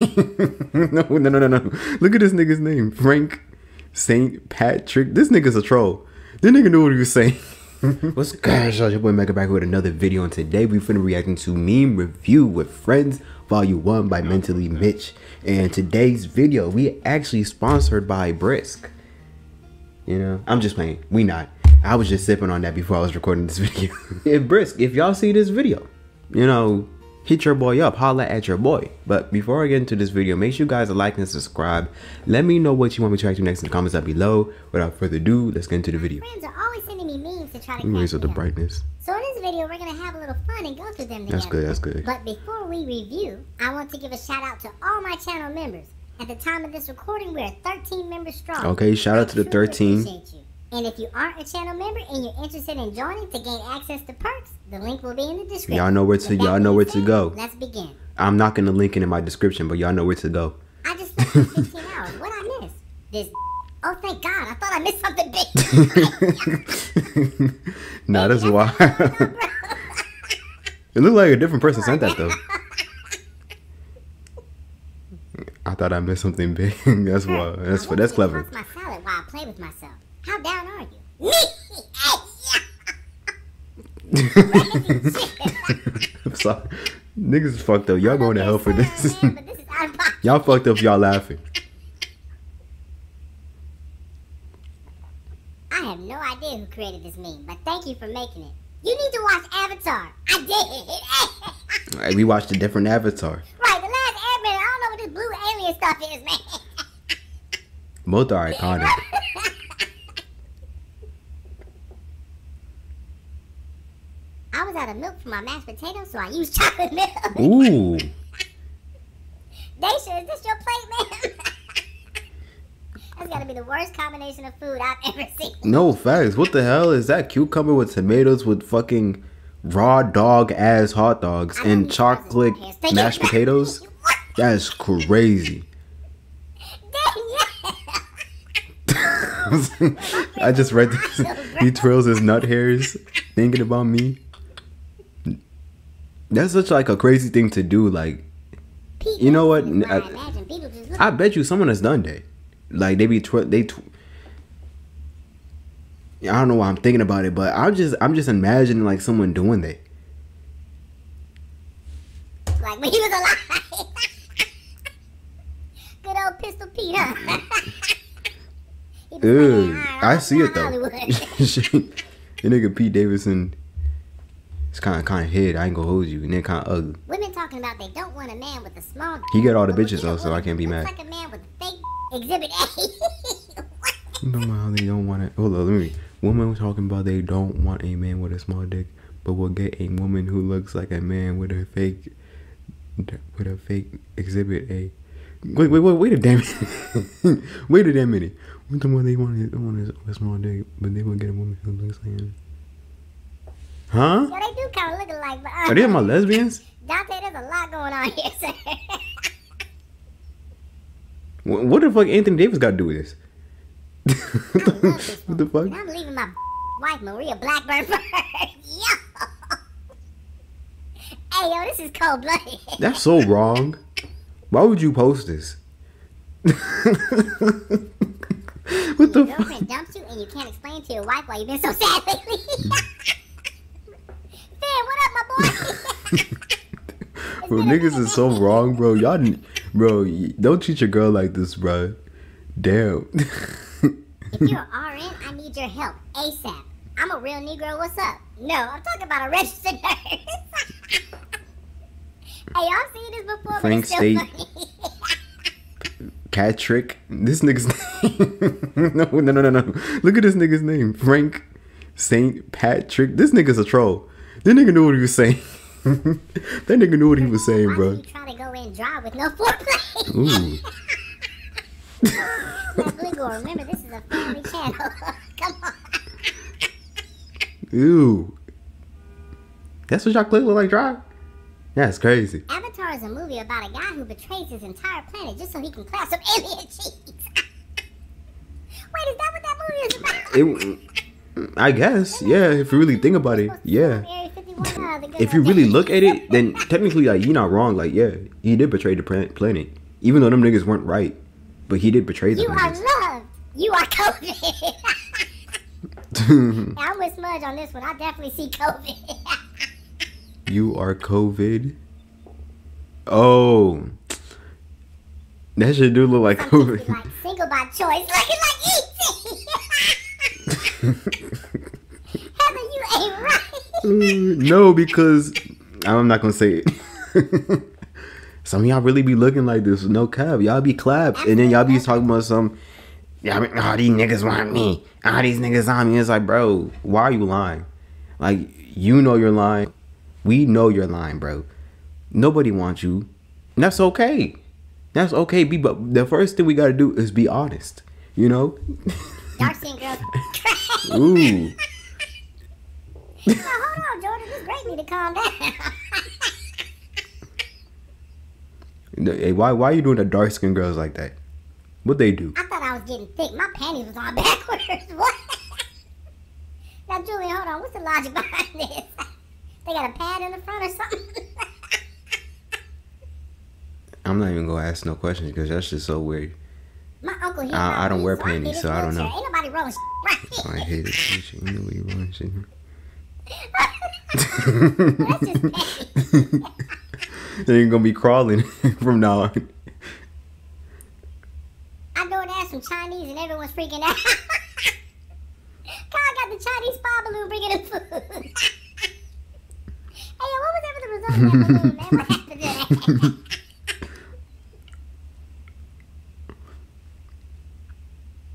no, no, no, no, no. Look at this nigga's name. Frank St. Patrick. This nigga's a troll. This nigga knew what he was saying. What's good, y'all? Your boy Meka back with another video, and today we finna reacting to Meme Review with Friends Volume 1 by Mentally Mitch. And today's video, we actually sponsored by Brisk. You know, I'm just playing. We not. I was just sipping on that before I was recording this video. if Brisk, if y'all see this video, you know, hit your boy up, holla at your boy. But before I get into this video, make sure you guys like and subscribe. Let me know what you want me to react to next in the comments down below. Without further ado, let's get into the video. Friends are always sending me memes to try to raise up the brightness. So in this video, we're gonna have a little fun and go through them together. That's good, that's good. But before we review, I want to give a shout out to all my channel members. At the time of this recording, we're 13 members strong. Okay, shout out to the I truly 13. And if you aren't a channel member and you're interested in joining to gain access to perks, the link will be in the description. Y'all know where to- y'all know where to go. Let's begin. I'm not gonna link it in my description, but y'all know where to go. I just slept for 15 hours. What I miss? This. Oh, thank God! I thought I missed something big. nah, that's why. it looked like a different person sent that though. I thought I missed something big. that's why. That's that's clever. my salad while I play with myself. How down are you? Me? I'm sorry. Niggas is fucked up. Y'all going to hell for this. Man, but this is out of pocket. y'all fucked up. Y'all laughing. I have no idea who created this meme, but thank you for making it. You need to watch Avatar. I did. Hey, we watched a different Avatar. right, the last Airbender. I don't know what this blue alien stuff is, man. Both are iconic. I of milk for my mashed potatoes, so I used chocolate milk. Ooh. Daisha, is this your plate, man? That's gotta be the worst combination of food I've ever seen. No facts. What the hell is that? Cucumber with tomatoes with fucking raw dog ass hot dogs and chocolate mashed potatoes? That's crazy. I just read this. He twirls his nut hairs thinking about me. That's such like a crazy thing to do. Like, You know what? I, I- imagine people just look I bet you someone has done that. Like they be tw- they. Tw- I don't know why I'm thinking about it, but I'm just I'm just imagining like someone doing that. like when he was alive. Good old Pistol Pete, huh? Ew, I see it though. the nigga Pete Davidson. It's kind of kind of hid. I ain't gonna hold you, and then kind of ugly. Women talking about they don't want a man with a small. He got all the bitches though, so I can't be mad. like a man with fake exhibit A. No matter they don't want it. Hold on, let me. Women talking about they don't want a man with a small dick, but will get a woman who looks like a man with a fake, with a fake exhibit A. Wait, wait, wait, wait a damn minute. wait a damn minute. What the one they want is, want a small dick, but they will get a woman who looks like him. Huh? Yo, they do kind of look alike, but uh, Are they my lesbians? Dante, there's a lot going on here, sir. Wh- What the fuck Anthony Davis got to do with this? This what the fuck? And I'm leaving my wife, Maria Blackburn, for her. Yo. Hey, yo, this is cold blooded. That's so wrong. Why would you post this? what the Your fuck? dumps you and you can't explain to your wife why you've been so sad lately. What up, my boy? Bro, niggas is so wrong, bro. Y'all, bro, don't treat your girl like this, bro. Damn. if you're an RN, I need your help ASAP. I'm a real Negro. What's up? No, I'm talking about a registered nurse. hey, y'all seen this before? Frank State. funny. Patrick. This nigga's name. no, no, no, no, no. Look at this nigga's name. Frank Saint Patrick. This nigga's a troll. That nigga knew what he was saying. that nigga knew what he was saying, bro. you to go in dry with no foreplay? Ooh. Blue remember this is a family channel. Come on. Ew. That's what y'all click look like dry? That's crazy. Avatar is a movie about a guy who betrays his entire planet just so he can clap some alien cheeks. Wait, is that what that movie is about? It, I guess, yeah, if you really think about it, yeah. Area 51, the good If you really look at it, then technically, like, you're not wrong. Like, yeah, he did betray the planet. Even though them niggas weren't right, but he did betray them. You are loved. You are COVID. I'm with Smudge on this one. I definitely see COVID. you are COVID. Oh, that should do look like Some people be COVID. like single by choice, looking like ET. Heather, you ain't right. No, because I'm not gonna say it. some of y'all really be looking like this, no cap. Y'all be clapped, and then y'all be talking about some. Yeah, I mean, oh, these niggas want me. Ah, these niggas on me. It's like, bro, why are you lying? Like, you know you're lying. We know you're lying, bro. Nobody wants you. And that's okay. That's okay. Be, but the first thing we gotta do is be honest. You know? Dark skin girls. Ooh. Hold on, Jordan. This break need to calm down. Hey, why why are you doing the dark skinned girls like that? What they do? I thought I was getting thick. My panties was on backwards. What? now, Julie, hold on. What's the logic behind this? They got a pad in the front or something? I'm not even gonna ask no questions because that's just so weird. My uncle here. I- I don't wear so panties, so I don't know. Ain't nobody rolling right. Oh, I hate it. You know what you want, shit. You're gonna be crawling from now on. I know ass some Chinese and everyone's freaking out. Kyle got the Chinese spy balloon bringing him food. hey, what was ever the result of that balloon, happened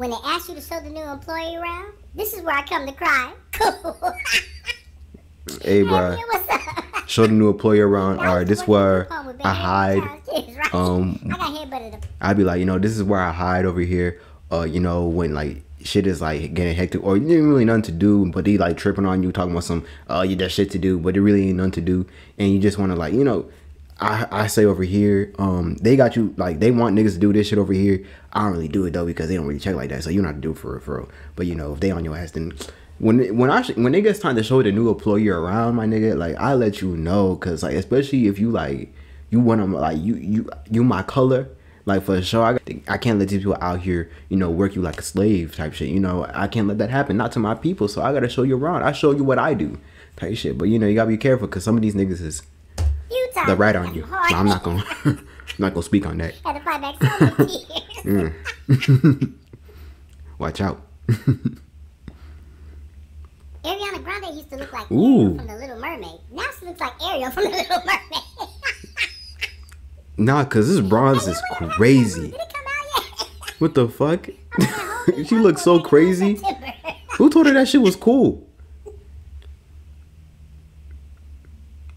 when they ask you to show the new employee around, this is where I come to cry. Cool. Hey, bro. Show the new employer around. All right, this where I hide. Charles kids, right? Um, I got headbutted. I'd be like, you know, this is where I hide over here. Uh, you know, when like shit is like getting hectic or you ain't really nothing to do, but they like tripping on you, talking about some, uh, you got shit to do, but it really ain't nothing to do, and you just want to like, you know, I I say over here, um, they got you like they want niggas to do this shit over here. I don't really do it though because they don't really check like that, so you don't have to do it for real, for real. But you know, if they on your ass, then when when I when it gets time to show the new employee around, my nigga, like I let you know, cause like especially if you like you want them like you you you my color. Like for sure, I, I can't let these people out here, you know, work you like a slave type shit. You know, I can't let that happen. Not to my people. So I gotta show you around. I show you what I do, type shit. But you know, you gotta be careful because some of these niggas is You the right on you. So I'm not gonna, I'm not gonna speak on that. Had to fight back so many tears. Watch out. Ariana Grande used to look like Ooh. Ariel from The Little Mermaid. Now she looks like Ariel from The Little Mermaid. Nah, cause this bronze is crazy. Did it come out yet? What the fuck? She looks so crazy. Who told her that shit was cool?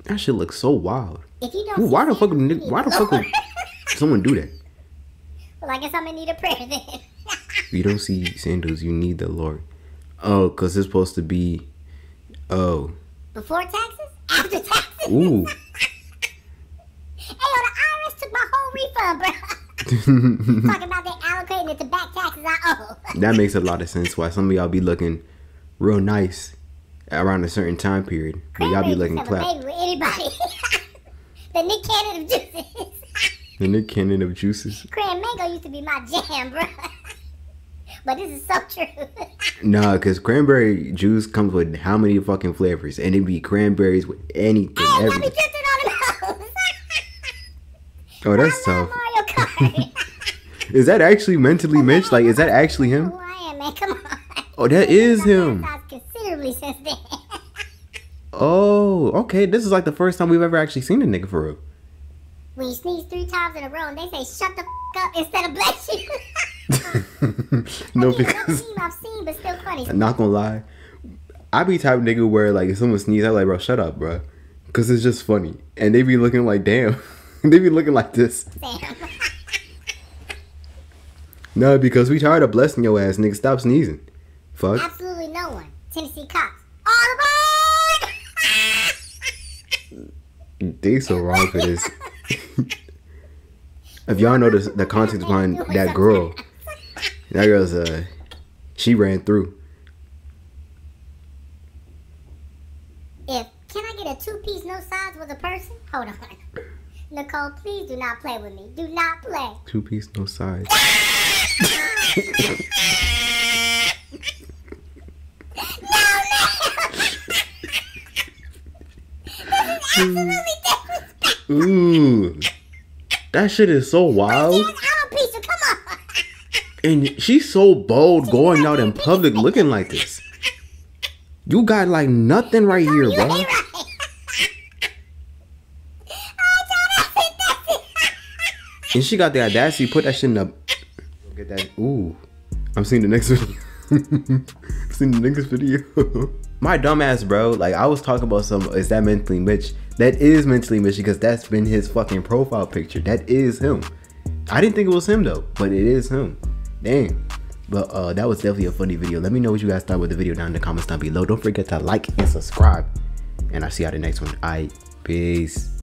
That shit looks so wild. If you don't Ooh, why the fuck? Would you ni- need Why the fuck would someone do that? well, I guess I'm gonna need a prayer then. If you don't see sandals, you need the Lord. Oh, cause it's supposed to be. Oh, Before taxes? After taxes? ooh. Hey, yo, the IRS took my whole refund, bro. Talking about they allocating it to back taxes I owe. that makes a lot of sense. Why some of y'all be looking real nice around a certain time period, but y'all be looking just have a clap. anybody. the Nick Cannon of juices. The Nick Cannon of juices. Cran mango used to be my jam, bro. But this is so true. Nah, cause cranberry juice comes with how many fucking flavors, and it'd be cranberries with anything, Hey, everything. drifting on the. Oh, that's tough. Is that actually mentally Mitch? Like, is that actually him? Who man? Come on. Oh, that is him. considerably since then. Oh, okay. This is like the first time we've ever actually seen a nigga for real. when you sneeze three times in a row and they say shut the f- up instead of bless you. no, Another because meme I've seen, but still funny. I'm not gonna lie, I be type of nigga where like if someone sneezes, I like, bro, shut up, bro, because it's just funny, and they be looking like, damn, they be looking like this. Sam. No, because we tired of blessing your ass, nigga. Stop sneezing. Fuck. Absolutely no one. Tennessee cops. On board! They so wrong for this. if y'all know the, the context behind that girl, that girl's uh, she ran through. If can I get a two piece no sides with a person? Hold on. Nicole, please do not play with me. Do not play. Two piece, no size. Ooh, that shit is so wild. Alopecia, come on. And she's so bold going out in public looking like this. You got like nothing right here, bro. And she got the audacity put that shit in the. Get that. Ooh. I'm seeing the next video. I'm seeing the next video. My dumbass, bro. Like, I was talking about some. Is that mentally Mitch? That is mentally Mitch because that's been his fucking profile picture. That is him. I didn't think it was him though, but it is him. Damn. But uh, that was definitely a funny video. Let me know what you guys thought with the video down in the comments down below. Don't forget to like and subscribe. And I'll see you at the next one. Alright, peace.